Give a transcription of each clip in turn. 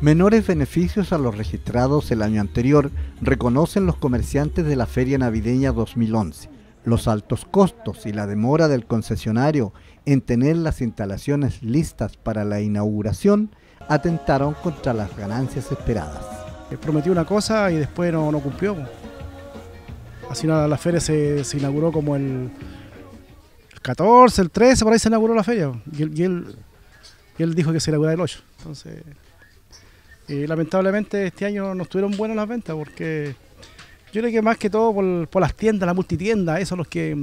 Menores beneficios a los registrados el año anterior reconocen los comerciantes de la Feria Navideña 2011. Los altos costos y la demora del concesionario en tener las instalaciones listas para la inauguración atentaron contra las ganancias esperadas. Eh, prometió una cosa y después no, no cumplió. Así la, la feria se, inauguró como el, el, 14, el 13, por ahí se inauguró la feria. Y él, él dijo que se inauguraba el 8. Entonces, y lamentablemente este año no estuvieron buenas las ventas porque yo creo que más que todo por, por las tiendas, la multitienda, eso es los que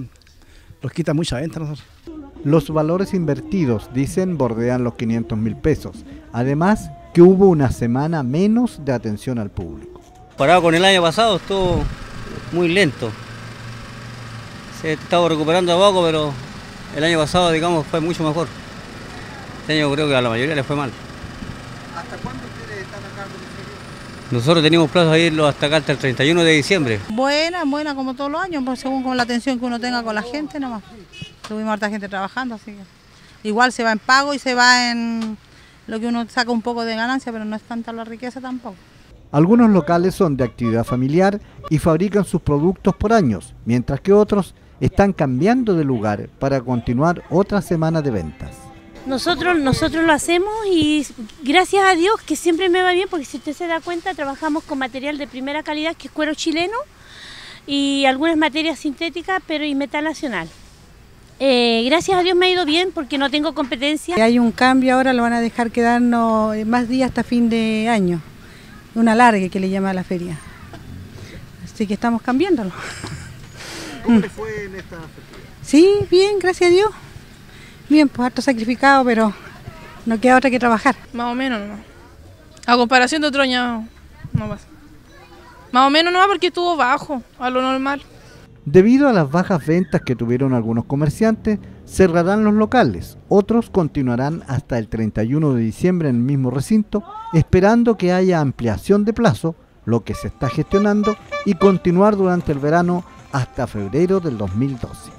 los quita mucha venta nosotros. Los valores invertidos, dicen, bordean los 500 mil pesos. Además, que hubo una semana menos de atención al público. Parado con el año pasado, estuvo muy lento. Se estaba recuperando a poco, pero el año pasado, digamos, fue mucho mejor. Este año creo que a la mayoría le fue mal. ¿Hasta cuándo Nosotros tenemos plazo de irlo hasta acá hasta el 31 de diciembre. Buena, buena como todos los años, pues según con la atención que uno tenga con la gente nomás. Tuvimos harta gente trabajando, así que igual se va en pago y se va en lo que uno saca un poco de ganancia, pero no es tanta la riqueza tampoco. Algunos locales son de actividad familiar y fabrican sus productos por años, mientras que otros están cambiando de lugar para continuar otra semana de ventas. Nosotros, nosotros lo hacemos y gracias a Dios que siempre me va bien porque si usted se da cuenta trabajamos con material de primera calidad que es cuero chileno y algunas materias sintéticas pero y metal nacional. Eh, gracias a Dios me ha ido bien porque no tengo competencia. Hay un cambio ahora, lo van a dejar quedarnos más días hasta fin de año. Un alargue que le llama a la feria. Así que estamos cambiándolo. ¿Cómo le fue en esta feria? Sí, bien, gracias a Dios. Bien, pues harto sacrificado, pero no queda otra que trabajar. Más o menos no. A comparación de otro año, no pasa. Más o menos no porque estuvo bajo, a lo normal. Debido a las bajas ventas que tuvieron algunos comerciantes, cerrarán los locales. Otros continuarán hasta el 31 de diciembre en el mismo recinto, esperando que haya ampliación de plazo, lo que se está gestionando, y continuar durante el verano hasta febrero del 2012.